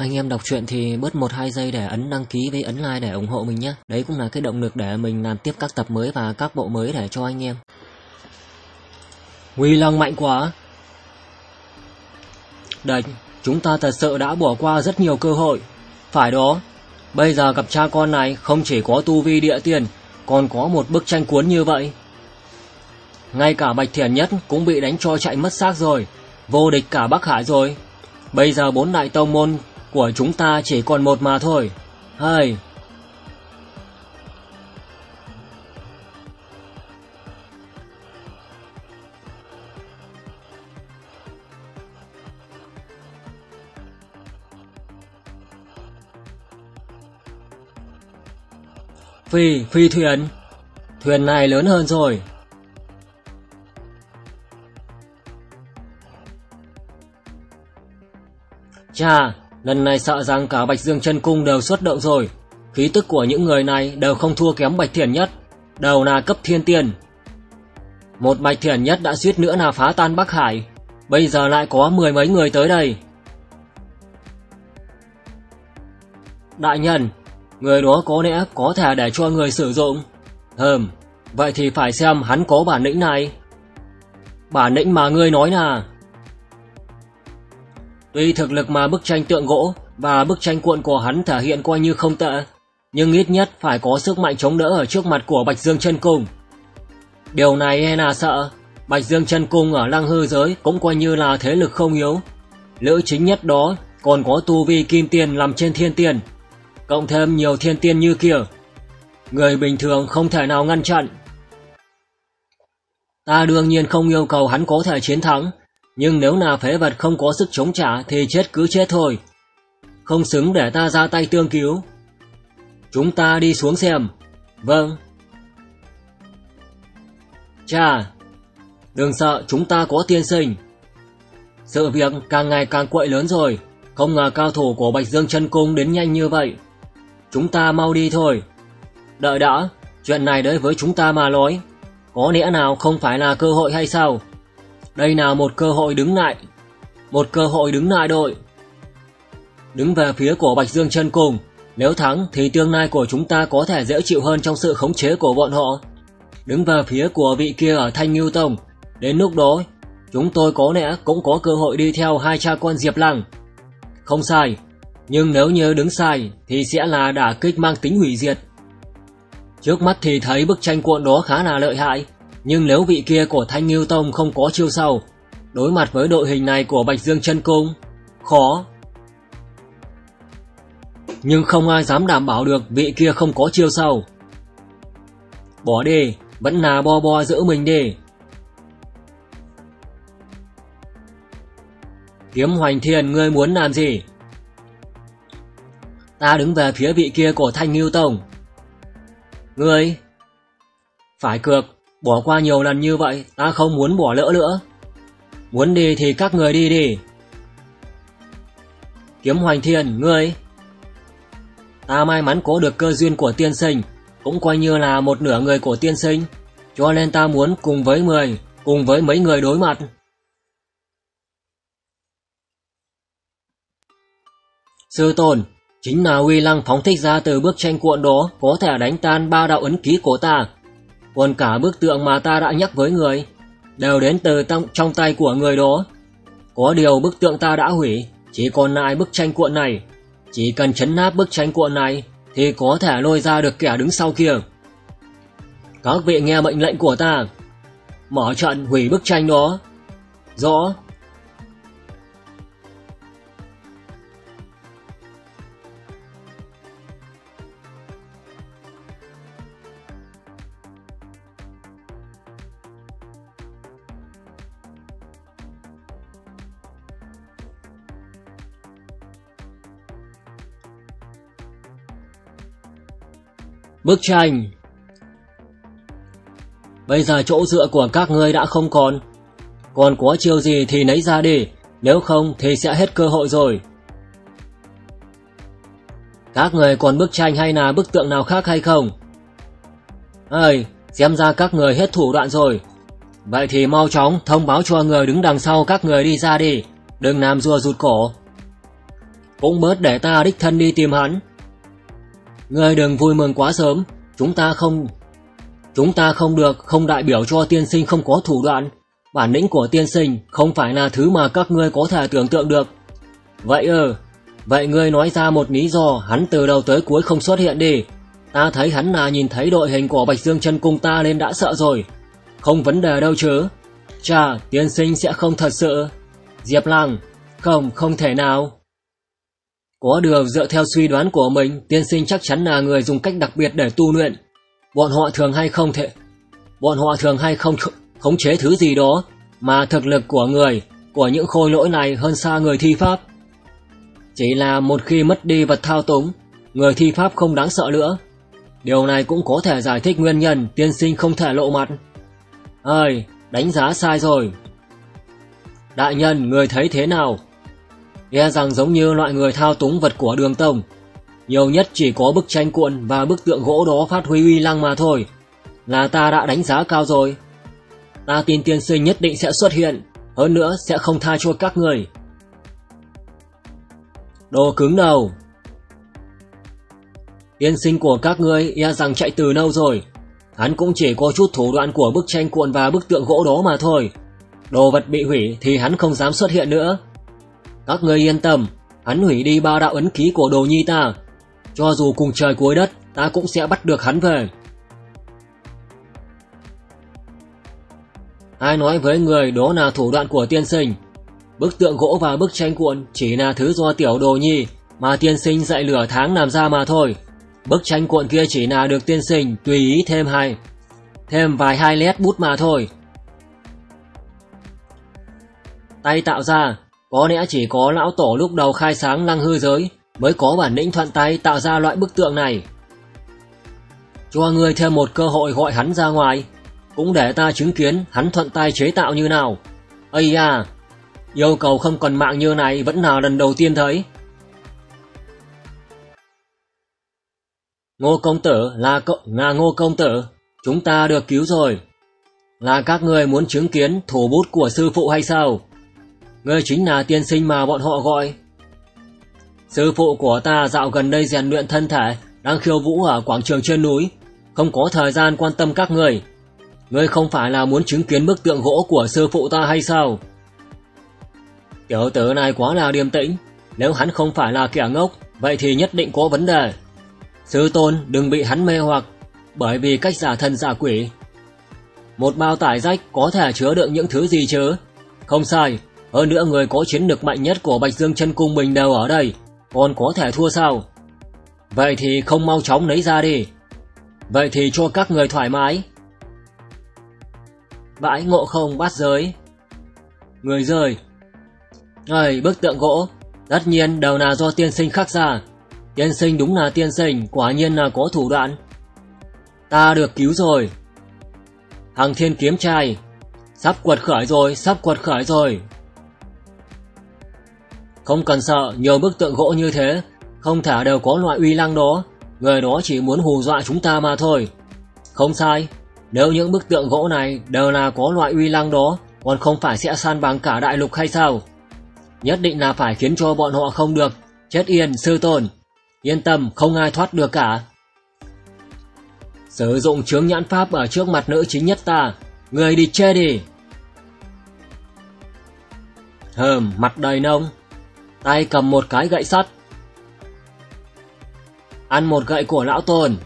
Anh em đọc truyện thì bớt một hai giây để ấn đăng ký với ấn like để ủng hộ mình nhé. Đấy cũng là cái động lực để mình làm tiếp các tập mới và các bộ mới để cho anh em. Nguy Lăng mạnh quá. Đấy, chúng ta thật sự đã bỏ qua rất nhiều cơ hội. Phải đó, bây giờ gặp cha con này không chỉ có tu vi địa tiền, còn có một bức tranh cuốn như vậy. Ngay cả Bạch Thiền Nhất cũng bị đánh cho chạy mất xác rồi, vô địch cả Bắc Hải rồi. Bây giờ bốn đại tông môn của chúng ta chỉ còn một mà thôi. Hai. Phi, phi thuyền. Thuyền này lớn hơn rồi. Chà, lần này sợ rằng cả Bạch Dương chân Cung đều xuất động rồi. Khí tức của những người này đều không thua kém Bạch Thiền Nhất, đều là cấp thiên tiên. Một Bạch Thiền Nhất đã suýt nữa là phá tan Bắc Hải, bây giờ lại có mười mấy người tới đây. Đại nhân, người đó có lẽ có thể để cho người sử dụng. Hừm, vậy thì phải xem hắn có bản lĩnh này. Bản lĩnh mà ngươi nói là... Tuy thực lực mà bức tranh tượng gỗ và bức tranh cuộn của hắn thể hiện coi như không tệ, nhưng ít nhất phải có sức mạnh chống đỡ ở trước mặt của Bạch Dương chân Cung. Điều này e là sợ, Bạch Dương chân Cung ở lăng hư giới cũng coi như là thế lực không yếu. Lữ chính nhất đó còn có tu vi kim tiền làm trên thiên tiền, cộng thêm nhiều thiên tiên như kia. Người bình thường không thể nào ngăn chặn. Ta đương nhiên không yêu cầu hắn có thể chiến thắng, nhưng nếu là phế vật không có sức chống trả thì chết cứ chết thôi. Không xứng để ta ra tay tương cứu. Chúng ta đi xuống xem. Vâng. Cha, đừng sợ chúng ta có tiên sinh. Sự việc càng ngày càng quậy lớn rồi, không ngờ cao thủ của Bạch Dương chân Cung đến nhanh như vậy. Chúng ta mau đi thôi. Đợi đã, chuyện này đối với chúng ta mà nói, có lẽ nào không phải là cơ hội hay sao? Đây là một cơ hội đứng lại. Một cơ hội đứng lại đội. Đứng về phía của Bạch Dương chân cùng, nếu thắng thì tương lai của chúng ta có thể dễ chịu hơn trong sự khống chế của bọn họ. Đứng về phía của vị kia ở Thanh Ngưu Tông, đến lúc đó, chúng tôi có lẽ cũng có cơ hội đi theo hai cha con Diệp Lăng. Không sai, nhưng nếu như đứng sai thì sẽ là đả kích mang tính hủy diệt. Trước mắt thì thấy bức tranh cuộn đó khá là lợi hại, nhưng nếu vị kia của Thanh Ngưu Tông không có chiêu sau, đối mặt với đội hình này của Bạch Dương chân Cung, khó. Nhưng không ai dám đảm bảo được vị kia không có chiêu sau. Bỏ đi, vẫn là bo bo giữ mình đi. Kiếm Hoành Thiên ngươi muốn làm gì? Ta đứng về phía vị kia của Thanh Ngưu Tông. Ngươi? Phải cược, Bỏ qua nhiều lần như vậy, ta không muốn bỏ lỡ nữa. Muốn đi thì các người đi đi. Kiếm Hoành Thiên, ngươi. Ta may mắn có được cơ duyên của tiên sinh, cũng coi như là một nửa người của tiên sinh, cho nên ta muốn cùng với mười, cùng với mấy người đối mặt. Sư tôn, chính là uy lăng phóng thích ra từ bức tranh cuộn đó có thể đánh tan ba đạo ấn ký của ta, còn cả bức tượng mà ta đã nhắc với người đều đến từ trong, tay của người đó. Có điều bức tượng ta đã hủy, chỉ còn lại bức tranh cuộn này. Chỉ cần chấn nát bức tranh cuộn này thì có thể lôi ra được kẻ đứng sau kia. Các vị nghe mệnh lệnh của ta, mở trận hủy bức tranh đó. Rõ. Bức tranh. Bây giờ chỗ dựa của các ngươi đã không còn. Còn có chiêu gì thì lấy ra đi Nếu không thì sẽ hết cơ hội rồi. Các người còn bức tranh hay là bức tượng nào khác hay không? Ơi, xem ra các người hết thủ đoạn rồi. Vậy thì mau chóng thông báo cho người đứng đằng sau các người đi ra đi Đừng làm rùa rụt cổ. Cũng bớt để ta đích thân đi tìm hắn. Ngươi đừng vui mừng quá sớm, chúng ta không... Chúng ta không được, không đại biểu cho tiên sinh không có thủ đoạn. Bản lĩnh của tiên sinh không phải là thứ mà các ngươi có thể tưởng tượng được. Vậy ơ, vậy ngươi nói ra một lý do hắn từ đầu tới cuối không xuất hiện đi. Ta thấy hắn là nhìn thấy đội hình của Bạch Dương chân cung ta nên đã sợ rồi. Không vấn đề đâu chứ. Chà, tiên sinh sẽ không thật sự. Diệp Lăng, không, không thể nào. Có được dựa theo suy đoán của mình, tiên sinh chắc chắn là người dùng cách đặc biệt để tu luyện. Bọn họ thường hay không thể... Bọn họ thường hay không khống chế thứ gì đó, mà thực lực của người, của những khôi lỗi này hơn xa người thi pháp. Chỉ là một khi mất đi vật thao túng, người thi pháp không đáng sợ nữa. Điều này cũng có thể giải thích nguyên nhân tiên sinh không thể lộ mặt. Ơi, đánh giá sai rồi. Đại nhân, người thấy thế nào? E rằng giống như loại người thao túng vật của đường tông. Nhiều nhất chỉ có bức tranh cuộn và bức tượng gỗ đó phát huy uy lăng mà thôi. Là ta đã đánh giá cao rồi. Ta tin tiên sinh nhất định sẽ xuất hiện, hơn nữa sẽ không tha cho các người. Đồ cứng đầu Tiên sinh của các ngươi e rằng chạy từ lâu rồi. Hắn cũng chỉ có chút thủ đoạn của bức tranh cuộn và bức tượng gỗ đó mà thôi. Đồ vật bị hủy thì hắn không dám xuất hiện nữa. Các ngươi yên tâm, hắn hủy đi ba đạo ấn ký của đồ nhi ta. Cho dù cùng trời cuối đất, ta cũng sẽ bắt được hắn về. Ai nói với người đó là thủ đoạn của tiên sinh? Bức tượng gỗ và bức tranh cuộn chỉ là thứ do tiểu đồ nhi mà tiên sinh dạy lửa tháng làm ra mà thôi. Bức tranh cuộn kia chỉ là được tiên sinh tùy ý thêm hai thêm vài hai lét bút mà thôi. Tay tạo ra, có lẽ chỉ có lão tổ lúc đầu khai sáng lăng hư giới mới có bản lĩnh thuận tay tạo ra loại bức tượng này. Cho ngươi thêm một cơ hội gọi hắn ra ngoài, cũng để ta chứng kiến hắn thuận tay chế tạo như nào. Ây à, yêu cầu không còn mạng như này vẫn là lần đầu tiên thấy. Ngô công tử là cậu là ngô công tử, chúng ta được cứu rồi. Là các người muốn chứng kiến thủ bút của sư phụ hay sao? Ngươi chính là tiên sinh mà bọn họ gọi. Sư phụ của ta dạo gần đây rèn luyện thân thể, đang khiêu vũ ở quảng trường trên núi, không có thời gian quan tâm các người. Ngươi không phải là muốn chứng kiến bức tượng gỗ của sư phụ ta hay sao? Tiểu tử này quá là điềm tĩnh, nếu hắn không phải là kẻ ngốc, vậy thì nhất định có vấn đề. Sư tôn đừng bị hắn mê hoặc, bởi vì cách giả thần giả quỷ. Một bao tải rách có thể chứa đựng những thứ gì chứ? Không sai, hơn nữa người có chiến lược mạnh nhất của Bạch Dương chân cung mình đều ở đây, còn có thể thua sao? Vậy thì không mau chóng lấy ra đi. Vậy thì cho các người thoải mái. Bãi ngộ không bắt giới. Người rơi. Ây, bức tượng gỗ, tất nhiên đều là do tiên sinh khắc ra. Tiên sinh đúng là tiên sinh, quả nhiên là có thủ đoạn. Ta được cứu rồi. Hằng thiên kiếm trai. Sắp quật khởi rồi, sắp quật khởi rồi. Không cần sợ, nhiều bức tượng gỗ như thế, không thể đều có loại uy năng đó. Người đó chỉ muốn hù dọa chúng ta mà thôi. Không sai, nếu những bức tượng gỗ này đều là có loại uy năng đó, còn không phải sẽ san bằng cả đại lục hay sao? Nhất định là phải khiến cho bọn họ không được. Chết yên, sư tồn Yên tâm, không ai thoát được cả. Sử dụng chướng nhãn pháp ở trước mặt nữ chính nhất ta. Người đi chê đi. Hờm, mặt đầy nông. Tay cầm một cái gậy sắt. Ăn một gậy của lão tôn.